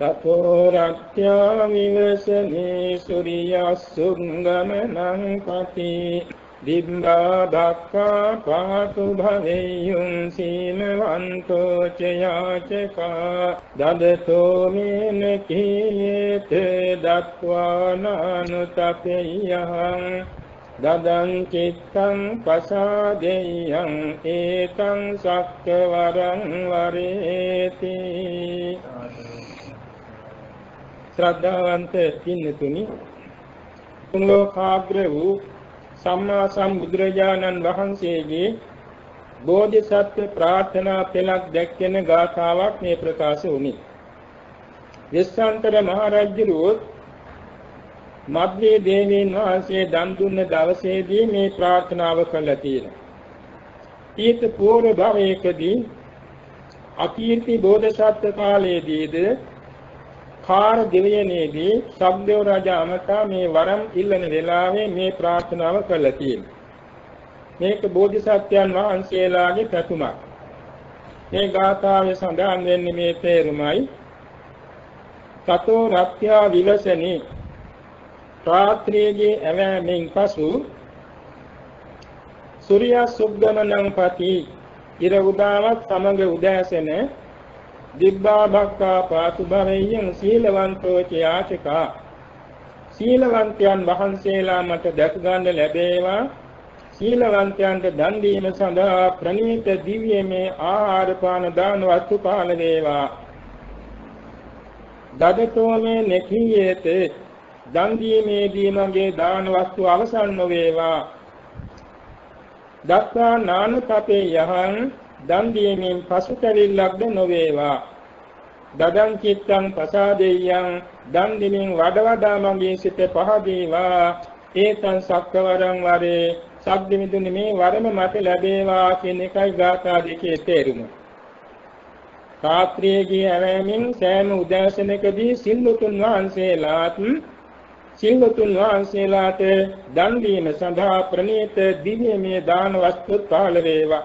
තතෝ රත්ත්‍යා විවසනේ සුරියස්සුංගමනං පති දිබ්බා දක්ඛා පාතු භවෙය්‍යුං සීලවන්තෝ චයාචකා දදතෝ මේන කීයේත දත්වානානුතපෙය්‍යහං දදං චිත්තං පසාදෙය්‍යං ඒතං සක්කවරං වරේති ශ්‍රද්ධාවන්ත පින්නතුනි තුන් ලෝකාග්‍ර වූ සම්මා සම්බුදුරජාණන් වහන්සේගේ බෝධිසත්ව ප්‍රාර්ථනා පෙළක් දැක්වෙන ගාථාවක් මේ ප්‍රකාශ වුණි. විස්සාන්තර මහරජුරුවෝ මද්දේ දේවීන් වහන්සේ දන් දුන්න දවසේදී මේ ප්‍රාර්ථනාව කළා තියෙනවා. ඊට පූර්ව භවයකදී අකීර්ති බෝධිසත්ව කාලයේදීද කාර දිවයිනේදී සබ්දේව රජා අමතා මේ වරම් ඉල්ලන වෙලාවේ මේ ප්‍රාර්ථනාව කළා තියෙනවා. මේක බෝධිසත්වයන් වහන්සේලාගේ පැතුමක්. මේ ගාථාවේ සඳහන් වෙන්නේ මේ තේරුමයි. තතෝ රත්ත්‍යා විවසනි රාත්‍රියේදී ඇවෑමෙන් පසු සූර්ය සුග්ගමනං පති ඉර උදාවත් සමග උදෑසන දිබ්බා භක්ඛා පාතු භවෙයං සීලවන්තෝ චයාචකා. සීලවන්තයන් වහන්සේලා මට දැක ගන්න ලැබේවා. සීලවන්තයන්ට දන් දීම සඳහා ප්‍රණීත දිව්‍යමය ආහාර පාන දාන වස්තු පාල වේවා. දදතෝ මේ nekhiyete දන් දීමේදී මගේ දාන වස්තු අවසන් නොවේවා. දත්තා නානතපේ යහං දන් දීමෙන් පසුතැවිල්ලක්ද නොවේවා දදං චිත්තං පසාදෙය්‍යං දන් දීමෙන් වඩ වඩා මගේ සිත පහදේවා ඒතං සක්කවරං වරේ සබ්දෙමිදුනි මේ වරම මට ලැබේවා කියන එකයි ගාථා දෙකේ තේරුම. රාත්‍රියේ ගිය ඇවෑමින් සෑම උදෑසනකදී සිල්ලුතුන් වහන්සේලාත් සිල්වතුන් වහන්සේලාට දන් දීම සඳහා ප්‍රණීත දිව්‍යමය දාන වස්තු පාල වේවා.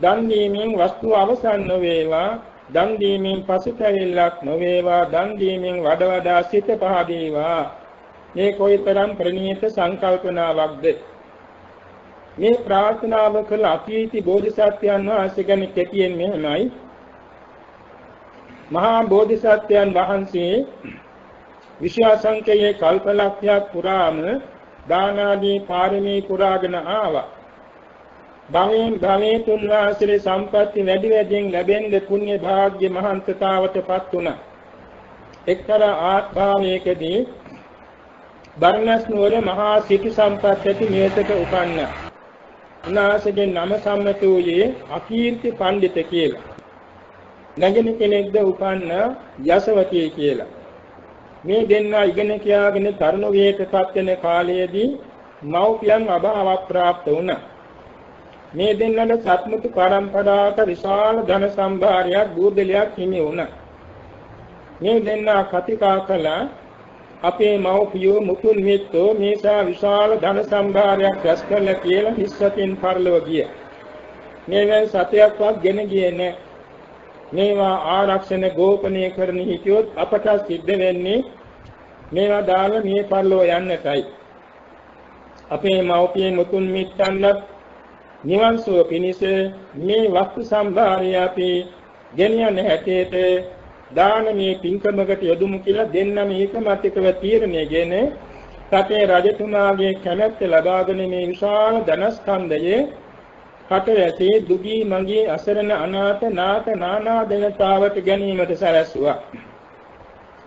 දන් දීමෙන් වස්තු අවසන් නොවේවා. දන් දීමෙන් පසුතැවිල්ලක් නොවේවා. දන් දීමෙන් වඩ වඩා සිත පහදේවා. මේ කොයිතරම් ප්‍රණීත සංකල්පනාවක්ද? මේ ප්‍රාර්ථනාව කළ අතීති බෝධිසත්වයන් වහන්සේ ගැන කෙටියෙන් මෙහෙමයි. මහා බෝධිසත්වයන් වහන්සේ විශ්වාසංකයේ කල්පලක්ෂයක් පුරාම දාන ආදී පාරමී පුරාගෙන ආවා. භවයෙන් භවයේ තුන්වාසිරේ සම්පatti වැඩි වැඩියෙන් ලැබෙන පුණ්‍ය භාග්‍ය මහන්තතාවටපත් වුණා. එක්තරා ආත්භාවයකදී බර්ණස් නුවර මහා සිටු සම්පත් ඇති නියතක උපන්නා. උන්වහන්සේගේ නම සම්මත වූයේ අකීර්ති පඬිත කියලා. නැගෙන කෙනෙක්ද උපන්න යසවතී කියලා. මේ දෙන්නා ඉගෙන කියාගෙන තරුණ වයසටපත් වෙන කාලයේදී මව්පියන් අභාව ප්‍රාප්ත වුණා. මේ දෙන්නට සත්මුතු පරම්පරාවට විශාල ධන සම්භාරයක් බුද්ධලියක් හිමි වුණා. මේ දෙන්නා කතිකා කළා අපේ මව්පියෝ මුතුන් මිත්තෝ මේසා විශාල ධන සම්භාරයක් රැස් කළා කියලා හිස්සතින් පරලව ගිය. මේ වෙන සතයක්වත් ගෙන ගියේ නැහැ. මේවා ආරක්ෂණ ගෝපනය කරන හිටියොත් අපට සිද්ධ වෙන්නේ මේවා දාලා මේ පරලෝ යන්නටයි. අපේ මව්පිය මුතුන් මිත්තන්වත් නිවන් සුව පිණිස මේ වස්තු සම්භාරය අපි ගෙනියන්න හැටියට දානමේ පින්කමකට යොදුමු කියලා දෙන්නම ඒකමතිකව තීරණයගෙන රටේ රජතුමාගේ කැමැත්ත ලබාගෙන මේ විශාල ධනස්කන්ධයේ රටවැසී දුගී මගී අසරණ අනාථ නාථ නානා දෙනතාවට ගැනීමට සැලැස්සුවා.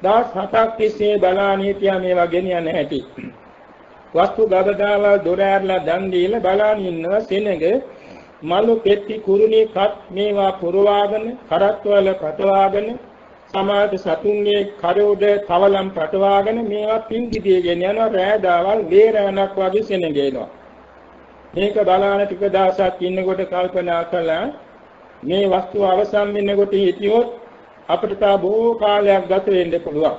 දවස් හතක් තිස්සේ බලාන හිටියා මේවා ගෙනියන්න හැටි. වස්තු ගබඩාවල් දොර ඇරලා දන් දීලා බලාන ඉන්නවා සෙනඟ මලු පෙට්ටි කුරුණි කත් මේවා පුරවාගෙන කරත්වල පටවාගෙන සමාජ සතුන්ගේ කරෝඩ තවලම් පටවාගෙන මේවා පින් දිදියගෙන යනවා රෑදාවල් වේරණක් වගේ සෙනගෙනවා මේක බලාන ටික දවසක් ඉන්නකොට කල්පනා කළා මේ වස්තුව අවසන් වෙනකොට හිටියොත් අපිට තා බොහෝ කාලයක් ගත වෙන්න පුළුවන්.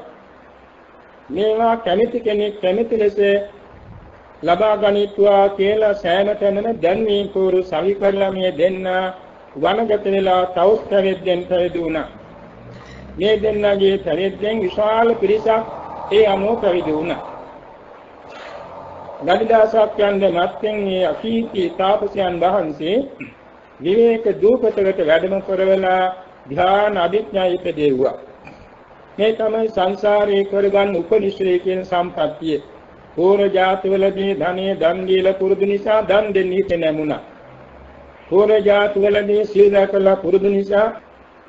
මේවා කැමති කෙනෙක් කැමති ලෙස ලබා ගනිත්වා කියලා සෑම තැනම දැන්වීම පුරු සවි කරලා මේ දෙන්න වනගත වෙලා තවුස් පැවිද්දෙන් පැවිදි වුණා. මේ දෙන්නගේ පැවිද්දෙන් විශාල පිරිසක් ඒ අනුව පැවිදි වුණා. ගණිදාසක් යන්නේ මත්යෙන් මේ අකීති තාපසයන් වහන්සේ විවේක දූපතකට වැඩම කරවලා ධ්‍යාන අභිඥා ඉපදෙව්වා. මේ තමයි සංසාරේ කරගන්න උපනිශ්‍රේ කියන සම්පත්තිය. පූර්ව ජාතිවලදී ධනෙ දන් දීලා පුරුදු නිසා දන් දෙන්න හිත නැමුණා. පූර්ව ජාතිවලදී සීල රැකලා පුරුදු නිසා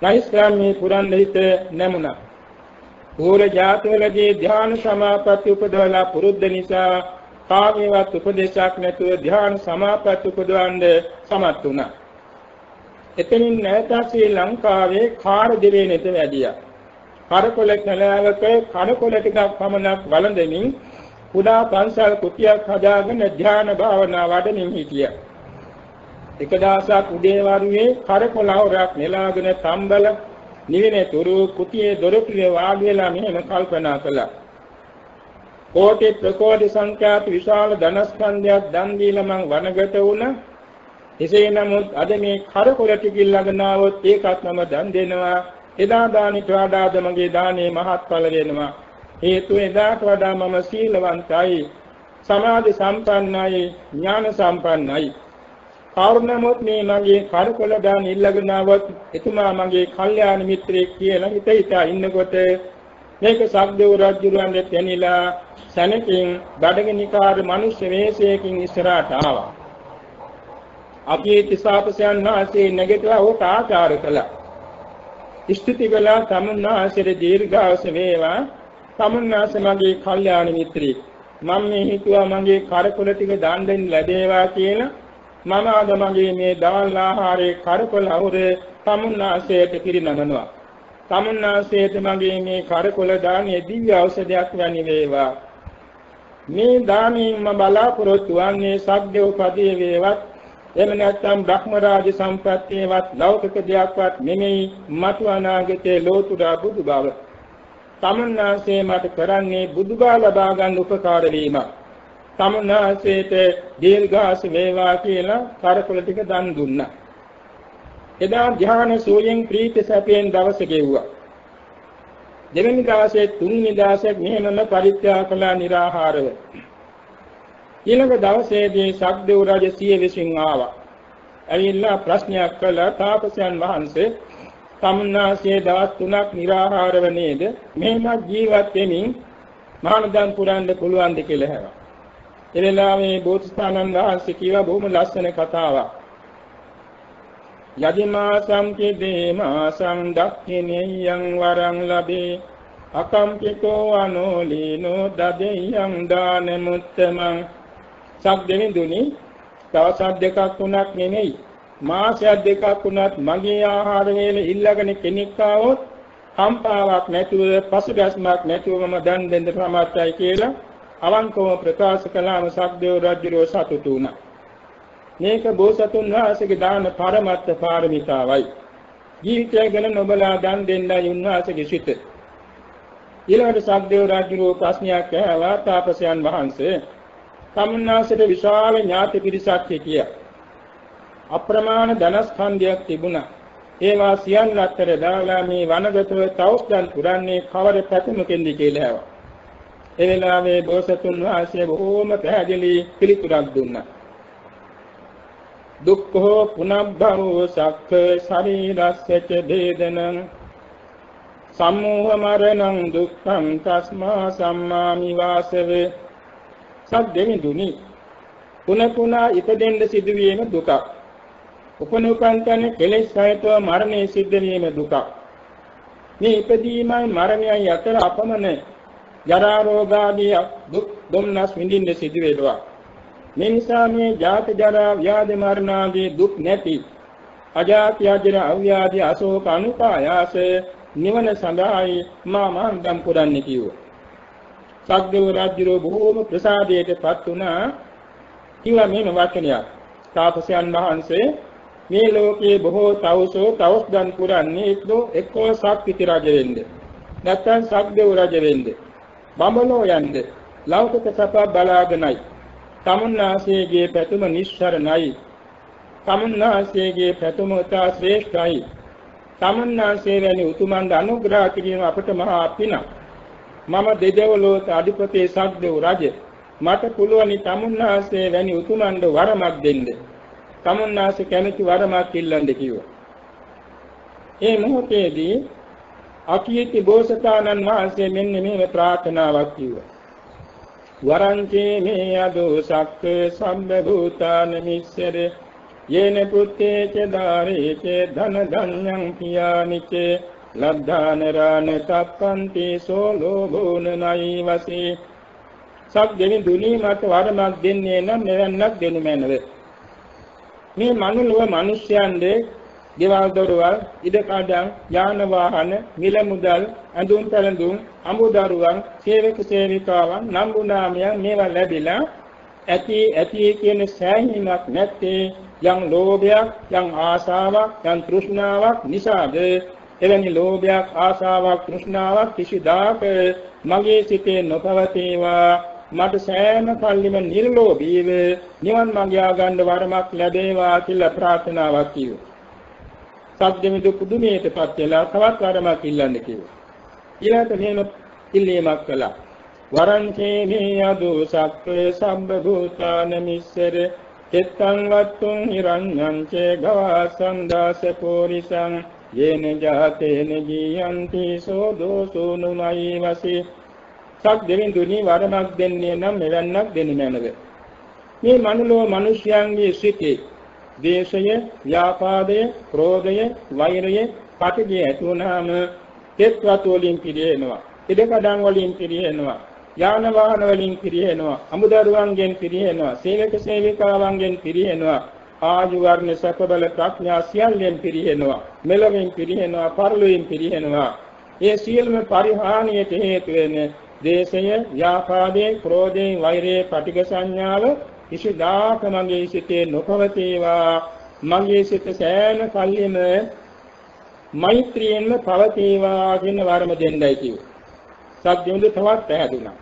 නෛෂ්ක්‍රාම්‍ය පුරන් හිත නැමුණා. පූර්ව ජාතිවලදී ධ්‍යාන සමාපatti උපදවලා පුරුද්ද නිසා කාමේවත් උපදේශයක් නැතුව ධ්‍යාන සමාපatti උපදවන්න සමත් වුණා. එතනින් නැවත ශ්‍රී ලංකාවේ කාර දෙවෙනිට වැඩියා. කරකොල කලාවක කනකොල ටිකක් පමණක් වළඳමින් කුඩා පන්සල් කුටියක් හදාගෙන ධ්‍යාන භාවනා වඩමින් හිටියා. එක දවසක් උදේ වරුවේ කරකොල අවරක් නෙලාගෙන තම්බල නිවෙන තුරු කුටියේ දොරටුවේ වාඩි වෙලා මෙහෙම කල්පනා කළා. කෝටි ප්‍රකෝටි සංඛ්‍යාත විශාල ධනස්කන්ධයක් දන් දීලා මං වනගත වුණා. එසේ නමුත් අද මේ කරකොල ටිකින් ළඟ නාවොත් ඒකත් මම දන් දෙනවා. එදා දානිට වඩාද මගේ දානේ මහත්ඵල වෙනවා. හේතුව එදාට වඩා මම සීලවන්තයි, සමාධි සම්පන්නයි, ඥාන සම්පන්නයි. කවුරුනමුත් මේ මගේ කරකොල දාන ඉල්ලගෙන આવත් එතුමා මගේ කල්යාණ මිත්‍රයෙක් කියලා හිත හිතා ඉන්නකොට මේක සක්දේව රජුරන්ට තැනිලා සැනකින් බඩගිනිකාර මිනිස් වේශයකින් ඉස්සරහට ආවා. අපි තිසාපසයන් වහන්සේ නැගිටලා ඔහුට ආචාර කළා. ස්තුති කළා තමුන්නාසෙර දීර්ඝාස වේවා තමුන්නාස මගේ කල්යාණ මිත්‍රයෙක් මම මේ හිතුවා මගේ කරකොල ටික දන් දෙන්න ලැබේවා කියලා මම අද මගේ මේ දවල් ආහාරයේ කරකොල අවුර තමුන්නාසයට පිරිනමනවා තමුන්නාසයට මගේ මේ කරකොල දානේ දිව්‍ය ඖෂධයක් වැනි වේවා මේ දානින් මම බලාපොරොත්තු වන්නේ සග්දේව පදයේ වේවත් එහෙම නැත්නම් බ්‍රහ්මරාජ සම්ප්‍රත්‍යයවත් ලෞකික දෙයක්වත් නෙමෙයි මතු අනාගතයේ ලෝතුරා බුදු බව. තමන්නාසේ මට කරන්නේ බුදු බව ලබා ගන්න උපකාර වීම. තමන්නාසේට දීර්ඝාස වේවා කියලා කරකොල ටික දන් දුන්නා. එදා ධ්‍යාන සෝයෙන් ප්‍රීති සැපයෙන් දවස ගෙව්වා. දෙවෙනි දවසේ තුන්වෙනි දවසේ මෙහෙමම පරිත්‍යාග කළා निराහාරව. ඊළඟ දවසේදී සක්දේව රජ සිය විසින් ආවා. ඇවිල්ලා ප්‍රශ්නයක් කළා තාපසයන් වහන්සේ සම්නාසයේ දවස් තුනක් निराහාරව නේද? මෙහෙම ජීවත් වෙමින් මහානදන් පුරන්න පුළුවන්ද කියලා හැවා. එලෙලා මේ බෝධිස්ථානන් වහන්සේ කියවා බොහොම ලස්සන කතාවක්. යදිමාසම් කිදේමාසම් දක්ඛිනියං වරං ලබේ අකම්පිතෝ අනෝලීනෝ දදෙයං දාන මුත්තමං සක් දෙවිඳුනි දවසක් දෙකක් තුනක් නෙමෙයි මාසයක් දෙකක් වුණත් මගේ ආහාර වේල ඉල්ලගෙන කෙනෙක් ආවොත් කම්පාවක් නැතුව පසුබැස්මක් නැතුව මම දන් දෙන්න සමර්ථයි කියලා අවංකව ප්‍රකාශ කළාම සක්දේව රජුරෝ සතුටු වුණා. මේක බෝසතුන් වහන්සේගේ දාන පරමත්ත පාරමිතාවයි. ජීවිතය ගැන නොබලා දන් දෙන්නයි උන්වහන්සේගේ සිත. ඊළඟට සක්දේව රජුරෝ ප්‍රශ්නයක් ඇහුවා තාපසයන් වහන්සේ සම්නාසයට විශාල ඥාති පිරිසක් හිටියා. අප්‍රමාණ ධනස්කන්ධයක් තිබුණා. ඒවා සියල්ල අතර දාලා මේ වනගතව තවුස්දන් පුරන්නේ කවර පැතමකින්ද කියලා ඇහුවා. ඒ වෙලාවේ බෝසතුන් වහන්සේ බොහෝම පැහැදිලි පිළිතුරක් දුන්නා. දුක්ඛෝ පුනබ්බවෝ සක්ඛ ශරීරස්සච වේදනං සම්මෝහ මරණං දුක්ඛං තස්මා සම්මාමි වාසවේ සද්දෙමිදුනි පුන පුනා ඉපදෙන්න සිදුවීම දුකක් උපනුපන් තන කෙලෙස් සහිතව මරණය සිද්ධ වීම දුකක් මේ ඉපදීමයි මරණයයි අතර අපමණ ජරා රෝගාදී දුක් දුම්නස් විඳින්න සිදු වෙනවා මේ නිසා මේ ජාත ජරා ව්‍යාධි මරණ ආදී දුක් නැති අජාති අජර අව්‍යාධි අශෝක අනුපායාස නිවන සඳහායි මා මහන්දම් පුරන්නේ කිව්වා. සක්දේව රාජ්‍යරෝ බොහෝම ප්‍රසාදයටපත් වුණා. කිව්වා මේම වචනයක්. තාපසයන් වහන්සේ මේ ලෝකයේ බොහෝ තවුසෝ තවුස් දන් පුරන්නේ එක්දෝ එක්කෝ සක්විති රජ වෙන්නේ. නැත්නම් සක්දේව රජ වෙන්නේ. බඹලෝ යන්නේ. ලෞකික සප බලාගෙනයි. තමුන්නාසේගේ පැතුම නිස්සරණයි. තමුන්නාසේගේ පැතුම උතා ශ්‍රේෂ්ඨයි. තමුන්නාසේ වැනි උතුමන්ට අනුග්‍රහ කිරීම අපට මහා පිනක්. මම දෙදෙව්ලොවට අධිපති සක්දේව රජ මට පුළුවනි තමුන්නාසේ වැනි උතුමන්ට වරමක් දෙන්න. තමුන්නාසේ කැමති වරමක් ඉල්ලන්න කිව්වා. ඒ මොහොතේදී අකීති බෝසතාණන් වහන්සේ මෙන්න මේ ප්‍රාර්ථනාවක් කිව්වා. වරංචේ මේ අදෝ සක්ක සම්බ භූතාන මිස්සර යේන පුත්තේ ච දාරේ ච ධන ධඤ්ඤං පියානිච ලබ්ධානරාන තප්පන්ති සෝ ලෝභෝන නයි වසේ සක් දෙවි දුනී මත වරමක් දෙන්නේ නම් මෙවන්නක් දෙනු මැනව මේ මනුලව මිනිස්යන්ගේ ගෙවල් දොරවල් ඉඩකඩම් යාන වාහන මිල මුදල් ඇඳුම් පැළඳුම් අමුදරුවන් සේවක සේවිකාවන් නම්බු නාමයන් මේවා ලැබිලා ඇති ඇති කියන සෑහීමක් නැත්තේ. යම් ලෝභයක් යම් ආශාවක් යම් තෘෂ්ණාවක් නිසාද? එවැනි ලෝභයක් ආශාවක් තෘෂ්ණාවක් කිසිදාක මගේ සිතේ නොපවතේවා. මට සෑම කල්ලිම නිර්ලෝභීව නිවන් මඟ යා ගන්න වරමක් ලැබේවා කියලා ප්‍රාර්ථනාවක් කිව්වා සද්දෙමිදු පුදුමයටපත් වෙලා තවත් වරමක් ඉල්ලන්න කිව්වා. ඊළඟට මෙහෙම ඉල්ලීමක් කළා. වරං චේමේ යදෝ සක්කේ සම්බ භූතාන මිස්සර චත්තං වත්තුං හිරඤ්ඤං චේ ගවාසං දාස පෝරිසං යේන ජාතේන ජීයන්ති සෝ දෝසුනුමයි වසී සක් දෙවිඳුනි වරමක් දෙන්නේ නම් මෙවන්නක් දෙන්නේ නැනද මේ මනුලෝ මිනිස්යන්ගේ සිටේ ද්වේෂය, ව්‍යාපාදය, ක්‍රෝධය, වෛරය, පටිඝය ඇති වුණාම තෙත් වතු වලින් පිරිහෙනවා. ඉඩකඩම් වලින් පිරිහෙනවා. යාන වාහන වලින් පිරිහෙනවා. අමුදරුවන්ගෙන් පිරිහෙනවා. සේවක සේවිකාවන්ගෙන් පිරිහෙනවා. ආජු වර්ණ සැප බල ප්‍රඥා සියල්ලෙන් පිරිහෙනවා. මෙලොවින් පිරිහෙනවා, පරලොවින් පිරිහෙනවා. ඒ සියලුම පරිහානියට හේතු වෙන දේශය, ව්‍යාපාදයේ, ක්‍රෝධයේ, වෛරයේ, පටිඝ සංඥාව කිසිදාක මගේ සිතේ නොපවතේවා මගේ සිත සෑම කල්හිම මෛත්‍රියෙන්ම පවතේවා කියන වරම දෙන්නයි කිව්වා. සත්‍යමුද තවත් පැහැදුනා.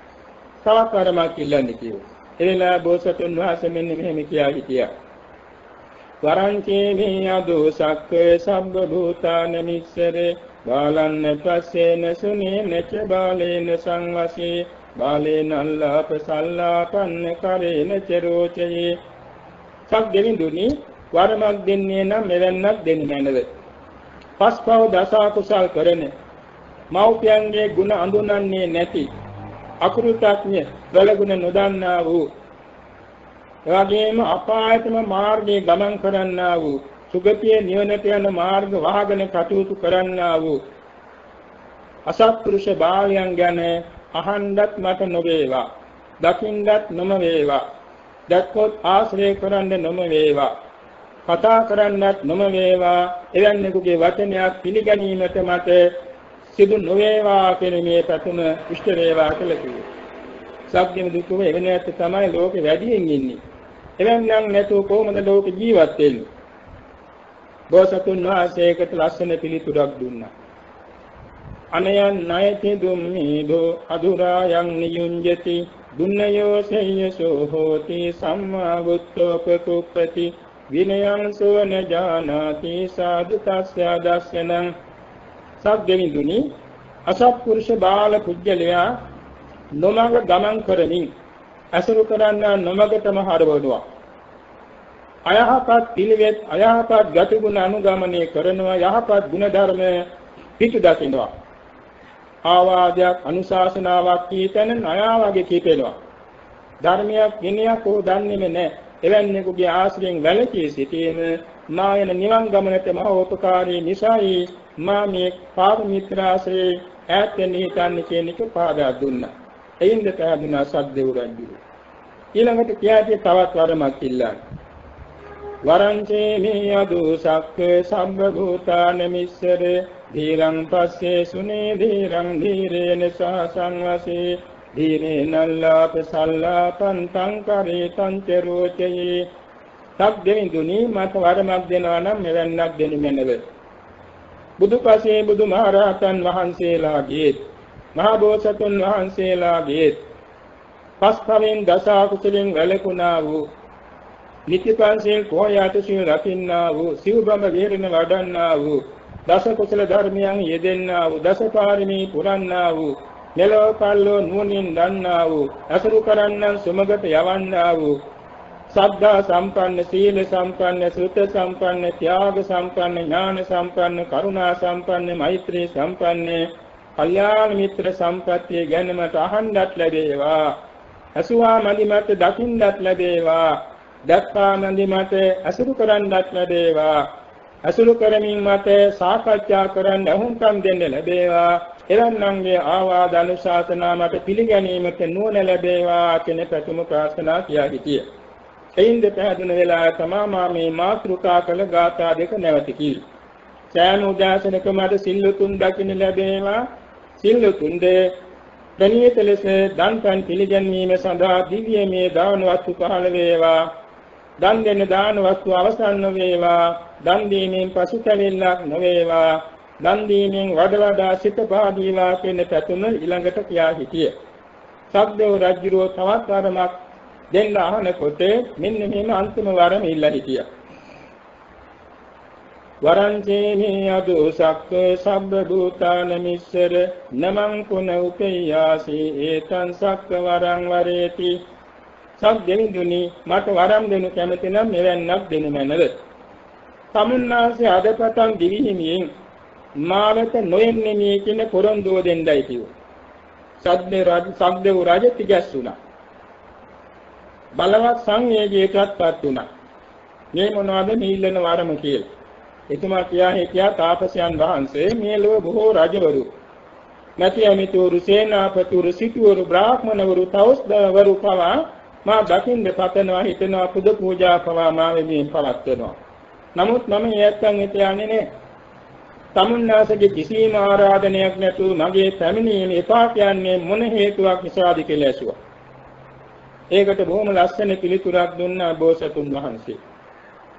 තවත් වරමක් ඉල්ලන්න කිව්වා. එලලා බෝසතුන් වහන්සේ මෙන්න මෙහෙම කියා හිටියා. වරංචේ මේ අදෝ සක්කේ සම්බ භූතාන මිස්සරේ බාලන්න පස්සේන සුනේන ච බාලේන සංවසේ. බාලේන අල්ලාප සල්ලාපන්න කරේන චරෝචයේ සක් දෙවිඳුනි වරමක් දෙන්නේ නම් මෙවන්නක් දෙන්නේ නැනද පස්පව දස කුසල් කරන මෞපියන්ගේ ගුණ අඳුනන්නේ නැති අකුරුත්ඥ වලගුණ නොදන්නා වූ. එවැගේම අපායතම මාර්ගයේ ගමන් කරන්නා වූ සුගතිය නිවනට යන මාර්ග වහගෙන කටයුතු කරන්නා වූ අසත්පුරුෂ බාලයන් ගැන අහන්නත් මට නොවේවා දකින්නත් නොම වේවා දැක්කොත් ආශ්‍රය කරන්න නොම වේවා කතා කරන්නත් නොම වේවා එවැන්නෙකුගේ වචනයක් පිළිගැනීමට මට සිදු නොවේවා කියන මේ පැතුම ඉෂ්ට වේවා කියලා කිව්වා. සත්‍යම දුක්ඛම එවැනි ඇත්ත තමයි ලෝකෙ වැඩියෙන් ඉන්නේ. එවැන්නම් නැතුව කොහොමද ලෝකෙ ජීවත් වෙන්නේ? බෝසතුන් වහන්සේකට ලස්සන පිළිතුරක් දුන්නා. අනයන් ණයති දුම්මේදෝ අදුරායන් නියුඤ්ජති. දුන්නයෝ සේයසෝ හෝති සම්මා බුද්ධෝපකුප්පති විනයං සෝන ජානාති සාදු තස්ය දස්සනං සග්ගෙවිඳුනි අසත්පුරුෂ බාල පුජ්‍යලයා නොමඟ ගමන් කරමින් අසුරු කරන්න නොමඟටම හරවනවා. අයහපත් පිළිවෙත් අයහපත් ගතිගුණ අනුගමනය කරනවා යහපත් ගුණ ධර්ම පිටු දකින්නවා ආවාදයක් අනුශාසනාවක් කීතන නයා වගේ කීපෙනවා. ධර්මයක් විනයක් ඕ දන්නේම නැහැ. එවැන්නෙකුගේ ආශ්‍රයෙන් වැළකී සිටීම මා යන නිවන් ගමනට මහ උපකාරී නිසායි මා මේ පාප මිත්‍රාශ්‍රේ ඈත් වෙන්න හිතන්නේ කියන එක පාදා දුන්නා. එයින්ද පැහැදුනා සද්දේව රජු. ඊළඟට කියාදී තවත් වරමක් ඉල්ලන්න. වරංචේ මේ අදු සක්ක සම්බ භූතාන මිස්සර ධීරං පස්සේ සුනේ ධීරං ධීරේන සහසං වසේ ධීරේ නල්ලාප සල්ලාපං තං කරේ තං චරෝචයේ. සක් දෙවිඳුනි මට වරමක් දෙනවා නම් මෙවන්නක් දෙනු මැනව. බුදුපසේ බුදුමහරහතන් වහන්සේලාගේ මහා බෝසතුන් වහන්සේලාගේ පස්පවෙන් දස අකුසලෙන් වැළකුණා වූ නිතිපන්සිල් කොහොයාට සිල් රකින්නා වූ සිව්බඹ වේරණ වඩන්නා වූ දස කුසල ධර්මයන් යෙදෙන්නා වූ දස පාරමී පුරන්නා වූ මෙලොව පල්ලෝ නුවණින් දන්නා වූ අසුරු කරන්නන් සුමගට යවන්නා වූ සද්ධා සම්පන්න සීල සම්පන්න සුත සම්පන්න ත්‍යාග සම්පන්න ඥාන සම්පන්න කරුණා සම්පන්න මෛත්‍රී සම්පන්න කල්යාණ මිත්‍ර සම්පත්තිය ගැනමට අහන්නත් ලැබේවා. අසුවා මදිමත් දකින්නත් ලැබේවා. දැක්කා මදිමත් අසුරු කරන්නත් ලැබේවා අසුරු කරමින් මත සාකච්ඡා කරන්න අහුම්කම් දෙන්න ලැබේවා එවන්නන්ගේ ආවාද අනුශාසනා මට පිළිගැනීමට නුවණ ලැබේවා කියන ප්‍රථම ප්‍රාර්ථනා කියා හිටියේ එයින්ද පැහැදුන වෙලාව තමා මා මේ මාත්‍රිකා කළ ගාථා දෙක නැවත කී. සෑම උදාසනක මට සිල්ලුතුන් දකින්න ලැබේවා. සිල්ලුතුන්ද ප්‍රණීත ලෙස දන්පන් පිළිගැන්වීම සඳහා දිව්‍යමය දාන වස්තු පහළ වේවා. දන් දෙන දාන වස්තු අවසන් වේවා. දන් දීමෙන් පසුතැවිල්ලක් නොවේවා. දන් දීමෙන් වඩ වඩා සිත පාදීවා කියන පැතුම ඊළඟට කියා හිටියේ. සක්දේව රජුරෝ තවත් වරමක් දෙන්න අහනකොට මෙන්න මෙහෙම අන්තිම වරම ඉල්ලා හිටියා. වරංචේමි අදෝ සක්ක සබ්බ භූතාන මිස්සර නමං කුණ උපේයාසි ඒතං සක්ක වරං වරේති සබ් දෙවිඳුනි මට වරම් දෙනු කැමති නම් මෙවන්නක් දෙනු මැනව. සමුන්නාසේ අදපතන් දිවිහිමියෙන් මාවත නොයෙන්නේ මේ කියන පොරොන්දුව දෙන්නයි කිව්වා. සද්දේ රාජ සද්දේ රාජ තිගැස්සුණා. බලවත් සංවේගයකටපත් වුණා. මේ මොනවද නිල්ලන වරම කියලා. එතුමා කියා හිටියා තාපසයන් වහන්සේ මේ ලෝ බොහෝ රජවරු නැති අමිතුරු සේනාපතිවරු සිටුවරු බ්‍රාහ්මණවරු තවස්දවරු පවා මා දකින්න පතනවා හිතනවා පුද පූජා පවා මා වෙමින් පවත්වනවා. නමුත් මම යැත්තන් හිත යන්නේ නෑ. තමුන්නාසගේ කිසිම ආරාධනයක් නැතුව මගේ පැමිණීම එපා කියන්නේ මොන හේතුවක් නිසාද කියලා ඇසුවා. ඒකට බොහොම ලස්සන පිළිතුරක් දුන්නා බෝසතුන් වහන්සේ.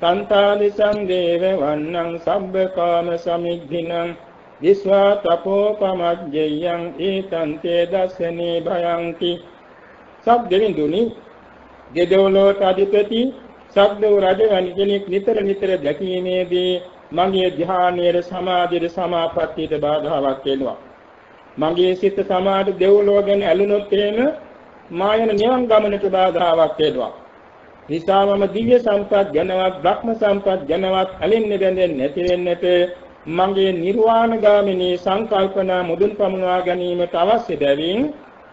සන්තාදිසං දේව වන්නං සබ්බකාම සමිද්ධිනං විස්වා තපෝපමජ්ජයං ඒතං තේ දස්සනේ භයංති සබ් දෙවිඳුනි ගෙදවලෝට අධිපති සබ්දව රජ වැනි කෙනෙක් නිතර නිතර දැකීමේදී මගේ ධ්‍යානයේ සමාධියේ සමාපත්තියට බාධාවක් වෙනවා මගේ සිත සමාධි දෙව්ලොව ගැන ඇලුනොත් එහෙම මායන නිවන් ගමනට බාධාවක් වේදවා. නිසාමම දිව්‍ය සම්පත් ගැනවත් බ්‍රහ්ම සම්පත් ගැනවත් ඇලෙන්නේ බැඳෙන්නේ නැති වෙන්නට මගේ නිර්වාණ ගාමිනී සංකල්පනා මුදුන් පමුණවා ගැනීමට අවශ්‍ය බැවින්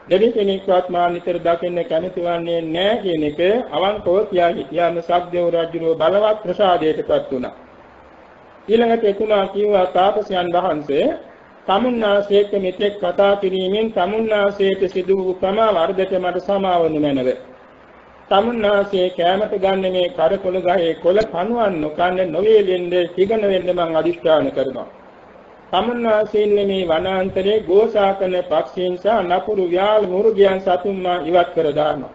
දෙවි කෙනෙක්වත් මා නිතර දකින්න කැමති වන්නේ නැහැ කියන එක අවංකව කියා හිටියාම සක්දේව රජුගේ බලවත් ප්‍රසාදයටපත් වුණා. ඊළඟට එතුමා කිව්වා තාපසයන් වහන්සේ තමුන්නාසේට මෙතෙක් කතා කිරීමෙන් තමුන්නාසේට සිදු වූ ප්‍රමා වර්ධක මට සමාවනු මැනව. තමුන්නාසේ කැමත ගන්න මේ කරකොල ගහේ කොළ පණුවන් නොකන්න නොවේලෙන්ද හිගන වෙන්න මං අදිස්ථාන කරනවා. තමුන්නාසේන්නේ මේ වනාන්තරයේ ගෝසාකන පක්ෂීන් සහ නපුරු ව්‍යාල මුර්ගයන් සතුන් මා ඉවත් කර දානවා.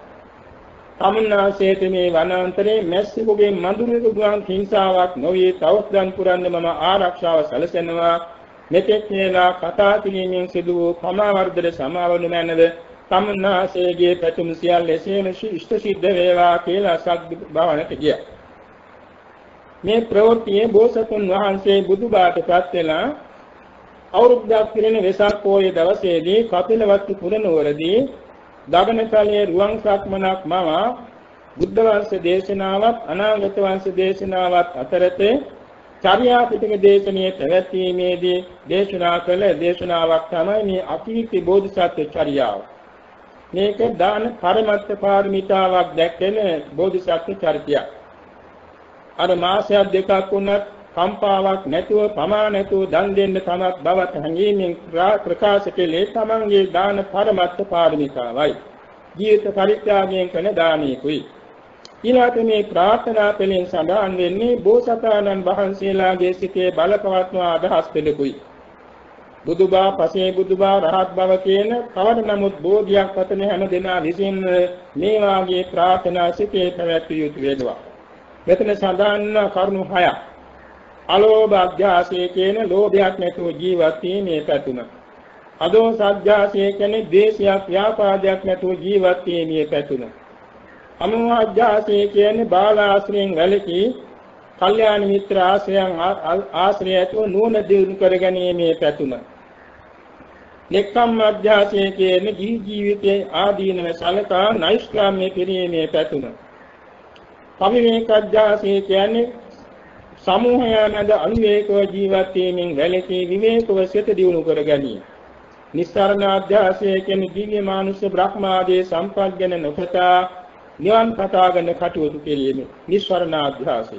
තමුන්නාසේට මේ වනාන්තරයේ මැස්සෙකුගේ මඳුරෙකු ගුවන් හිංසාවක් නොවේ තවස්දන් පුරන්න මම ආරක්ෂාව සැලසෙනවා මෙතෙක් කියලා කතා කිරීමෙන් සිදු වූ පමාවර්ධන සමාවනු මැනව සම්නාසයේගේ පැතුම් සියල්ල එසේම ඉෂ්ට සිද්ධ වේවා කියලා සත් භවනට ගියා. මේ ප්‍රවෘත්තියේ බෝසතුන් වහන්සේ බුදුබාටපත් වෙලා අවුරුද්දක් පිරෙන වෙසක් පොයේ දවසේදී කපිලවත්තු පුරනුවරදී දගනතලයේ රුවන් සක්මනක් මම බුද්ධ වංශ දේශනාවත් අනාගත වංශ දේශනාවත් අතරතේ චර්යා පිටක දේශනයේ පැවැත්වීමේදී දේශනා කළ දේශනාවක් තමයි මේ අතිවිති බෝධිසත්ව චර්යාව. මේක දාන පරමත්ත පාරමිතාවක් දැක්කෙන බෝධිසත්ව චරිතයක්. අර මාසයක් දෙකක් වුණත් කම්පාවක් නැතුව පමා නැතුව දන් දෙන්න තමක් බවත් හැඟීමෙන් ප්‍රකාශ කළේ තමන්ගේ දාන පරමත්ත පාරමිතාවයි. ජීවිත පරිත්‍යාගයෙන් කරන දානීකුයි. ඊළාට මේ ප්‍රාර්ථනා පෙළෙන් සඳහන් වෙන්නේ බෝසතාණන් වහන්සේලාගේ සිතේ බලපවත්වා අදහස් පෙළකුයි. බුදුබා පසේ බුදුබා රහත් බව කියන කවර නමුත් බෝධියක් පතන හැම දෙනා විසින් මේ වාගේ ප්‍රාර්ථනා සිතේ පැවැත්විය යුතු වෙනවා. මෙතන සඳහන් කරුණු හයක්. අලෝභ අධ්‍යාසය කියන ලෝභයක් නැතුව ජීවත් වීමේ පැතුම. අදෝ සත්‍යාසය කියන්නේ ද්වේෂයක් ව්‍යාපාදයක් නැතුව ජීවත් වීමේ පැතුම. අමෝහ අධ්‍යාසය කියන්නේ බාලාශ්‍රයෙන් වැළකී කල්යාණ මිත්‍ර ආශ්‍රයන් ආශ්‍රය ඇතුව නුවණ දිනු කරගැනීමේ පැතුම. නෙක්ඛම් අධ්‍යාසය කියන්නේ ජී ජීවිතයේ ආදීනව සලකා නෛෂ්ක්‍රාම්‍ය පිරීමේ පැතුම. පවිවේක අධ්‍යාසය කියන්නේ සමූහය මැද අනුවේකව ජීවත් වීමෙන් වැළකී විවේකව සිත දියුණු කර ගැනීම. නිස්සාරණ අධ්‍යාසය කියන්නේ දිව්‍ය මානුෂ්‍ය බ්‍රහ්මාදී සම්පත්ගෙන නොපතා නිවන් කතාගෙන කටයුතු කිරීම. නිස්සාරණ අධ්‍යාසය.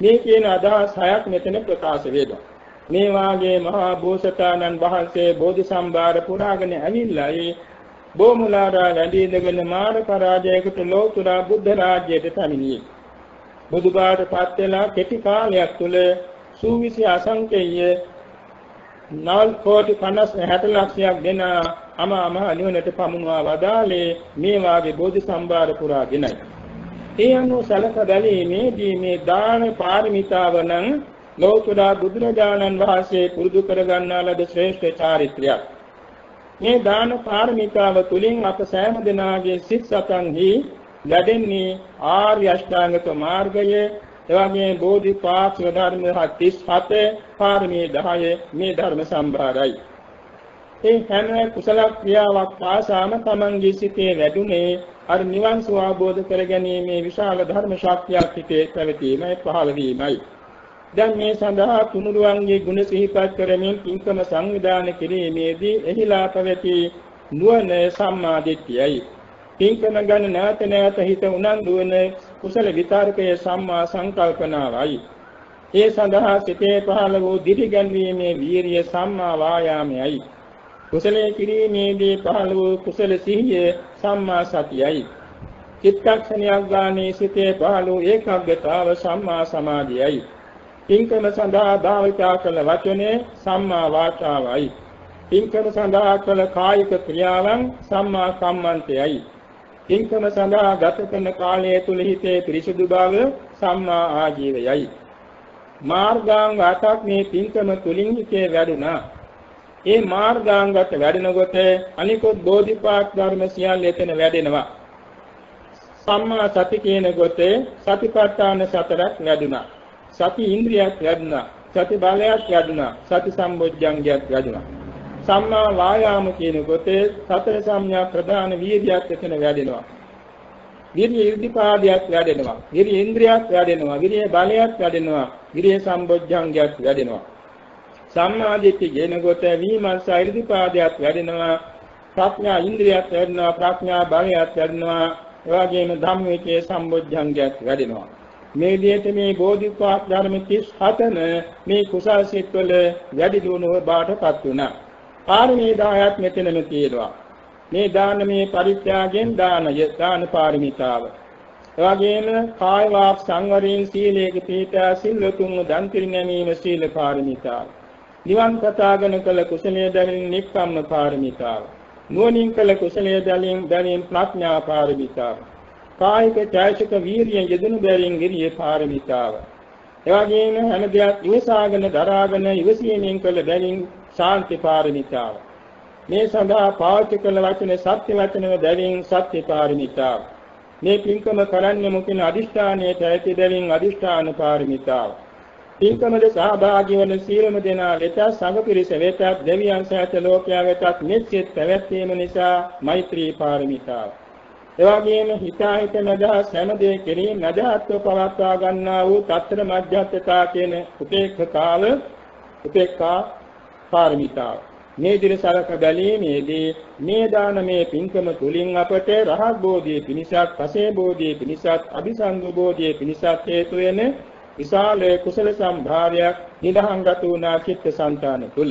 මේ කියන අදහස් හයක් මෙතන ප්‍රකාශ වෙනවා. මේ වාගේ මහා බෝසතාණන් වහන්සේ බෝධි සම්භාර පුරාගෙන ඇවිල්ලා ඒ බොමුලාරා වැඩි ඉඳගෙන මාර පරාජයකට ලෝතුරා බුද්ධ රාජ්‍යයට පැමිණියේ. බුදුබාට පත් වෙලා කෙටි කාලයක් තුල සූවිසි අසංකේය නල් කෝටි 50 60 ලක්ෂයක් දෙන අමා මහ නිවනට පමුණවා වදාලේ මේ වාගේ බෝධි සම්භාර පුරාගෙනයි. ඒ අනුව සලක බැලීමේදී මේ දාන පාරමිතාව නම් ලෝතර බුදුරජාණන් වහන්සේ පුරුදු කරගන්නා ලද ශ්‍රේෂ්ඨ චාරිත්‍රයක්. මේ දාන පාරමිතාව තුලින් අප සෑම දිනාගේ සිත් සතන්හි ලැබෙන්නේ ආර්ය අෂ්ටාංගික මාර්ගයේ එවැගේ බෝධිපාක්ෂික ධර්ම 37 පාරමී 10 මේ ධර්ම සම්භාරයි. ඒ හැම කුසල ක්‍රියාවක් පාසාම තමන්ගේ සිතේ වැඩුණේ අර නිවන් සුව අවබෝධ කරගැනීමේ විශාල ධර්ම ශක්තියක් හිතේ පැවතීමයි පහළ වීමයි. දැන් මේ සඳහා තුනුරුවන්ගේ ගුණ සිහිපත් කරමින් පින්කම සංවිධානය කිරීමේදී එහිලා පැවති නුවණ සම්මාදිට්ඨියයි. පින්කම ගැන නැවත නැවත හිත උනන්දු වන කුසල විතරකයේ සම්මා සංකල්පනාවයි. ඒ සඳහා සිතේ පහළ වූ දිරිගැන්වීමේ වීරිය සම්මා වායාමයයි. කුසලයේ කිරීමේදී පහළ වූ කුසල සිහිය සම්මා සතියයි. චිත්තක්ෂණයක් ගානේ සිතේ පහළ වූ ඒකාග්‍රතාව සම්මා සමාධියයි. පින්කම සඳහා භාවිතා කළ වචනේ සම්මා වාචාවයි. පින්කම සඳහා කළ කායික ක්‍රියාවන් සම්මා කම්මන්තයයි. පින්කම සඳහා ගත කරන කාලය තුල හිතේ පිරිසුදු බව සම්මා ආජීවයයි. මාර්ගාංග අටක් මේ පින්කම තුලින් හිතේ වැඩුණා. ඒ මාර්ගාංගات වැඩෙනකොට අනිකුත් බෝධිපාක් ධර්ම සියල්ල එතන වැඩෙනවා. සම්මා සති කියන කොටේ සතිපට්ඨාන සතරක් වැඩුණා. සති ඉන්ද්‍රියක් වැඩුණා. සති බලයක් වැඩුණා. සති සම්බොජ්ජංගයක් වැඩුණා. සම්මා වායාම කියන කොටේ සතර සම්‍යක් ප්‍රධාන වීර්යයක් එතන වැඩෙනවා. විරිය ඉර්ධිපාදයක් වැඩෙනවා. විරිය ඉන්ද්‍රියක් වැඩෙනවා. විරිය බලයක් වැඩෙනවා. විරිය සම්බොජ්ජංගයක් වැඩෙනවා. සම්මාදිට්ඨිය කියනකොට විමර්ශා ඉර්ධිපාදයක් වැඩෙනවා. ප්‍රඥා ඉන්ද්‍රියක් වැඩෙනවා. ප්‍රඥා බලයක් වැඩෙනවා. එවාගෙම ධම්මවිචේ සම්බොජ්ජංගයක් වැඩෙනවා. මේ විදිහට මේ බෝධිපාක් ධර්ම 37ම මේ කුසල් සිත්වල වැඩි දියුණුව බාටපත් වුණා. පාරමී 10ක් මෙතනම තියෙනවා. මේ දානමේ පරිත්‍යාගයෙන් දානය දාන පාරමිතාව. එවැගේම කාය වාක් සංවරයෙන් සීලයක පිහිටා සිල්වතුන්ව දන් පිරිනැමීම සීල පාරමිතාව. නිවන් කතාගෙන කළ කුසලයේ දැරින් නික්කම්ම පාරමිතාව. නුවණින් කළ කුසලයේ දැරින් දැරින් ප්‍රඥා පාරමිතාව. කායික චෛතසික වීරිය යෙදෙනු බැරින් ගිරිය පාරමිතාව. එවැගේම හැම දෙයක් ඉවසාගෙන දරාගෙන ඉවසීමෙන් කළ බැවින් ශාන්ති පාරමිතාව. මේ සඳහා පාවිච්චි කළ වචන සත්‍ය වචනව බැවින් සත්‍ය පාරමිතාව. මේ පින්කම කරන්නේ මොකින අදිෂ්ඨානයේ ඇති බැවින් අදිෂ්ඨාන පාරමිතාව. පින්කමද සහභාගී වන සීලම දෙනා වෙත සංඝ පිරිස වෙතත් දෙවියන් සහිත ලෝකයා වෙතත් මෙත්සිත පැවැත්වීම නිසා මෛත්‍රී පාරමිතාව. එවැගේම හිතාහිත නදහස් හැම දෙයක් කෙරෙහි නදහත්ව පවත්වා ගන්නා වූ తත්‍ර මධ්‍යස්ථතා කියන උපේක්ඛතාව උපේක්ඛා පාරමිතාව මේ දිනසලක බැලීමේදී මේ දානමේ පින්කම තුලින් අපට රහත් බෝධියේ පිණිසත් පසේ බෝධියේ පිණිසත් අபிසංග බෝධියේ පිණිසත් හේතු වෙන විශාල කුසල සම්භාරයක් නිදහංගත වුණා චිත්තසංතාන තුල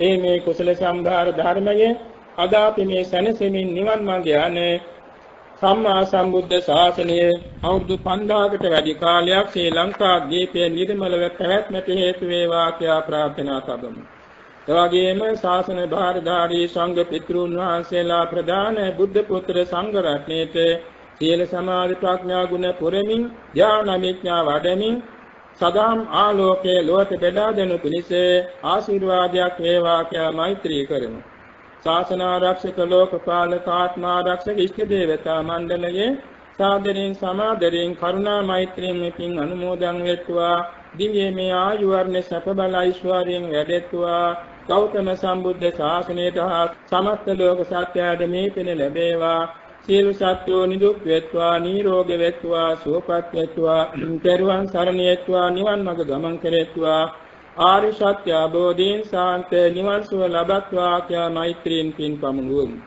ඒ මේ කුසල සම්භාර ධර්මයේ අද අපි මේ සැනසෙමින් නිවන් මඟ යන්නේ සම්මා සම්බුද්ධ ශාසනය අවුරුදු 5000කට වැඩි කාලයක් ශ්‍රී ලංකා දීපයේ නිර්මලව පැවැත්මට හේතු වේවා කියා ප්‍රාර්ථනා කරමු. එවැගේම ශාසන භාරධාරී සංඝ පිතෘන් වහන්සේලා ප්‍රදාන බුද්ධ පුත්‍ර සංඝ රත්නයේත සීල සමාධි ප්‍රඥා ගුණ පුරමින් ධානාමිඥා වඩමින් සදාම් ආලෝකයේ ලෝක බෙදා දෙනු පිණිස ආශිර්වාදයක් වේවා කියලා මෛත්‍රී කරමු. ශාසන ආරක්ෂක ලෝකපාලක ආත්මාරක්ෂක ඉෂ්ඨ දේවතා මණ්ඩලයේ සාදරයෙන් සමාදරයෙන් කරුණා මෛත්‍රියෙන් මෙපින් අනුමෝදන් වෙත්වා දිව්‍යමය ආයු වර්ණ සැප බල ඓශ්වර්යයෙන් වැඩෙත්වා ගෞතම සම්බුද්ධ ශාසනයට හා සමස්ත ලෝක සත්‍යයට මේ පින ලැබේවා. සියලු සත්වෝ නිදුක් වෙත්වා නිරෝගී වෙත්වා සුවපත් වෙත්වා පෙරවන් සරණ යෙත්වා නිවන් මඟ ගමන් කෙරෙත්වා. ආරි සත්‍ය අවබෝධයෙන් සාන්ත නිවන් සුව ලබත්වා කියා මෛත්‍රියෙන් පින් පමුණුවමු.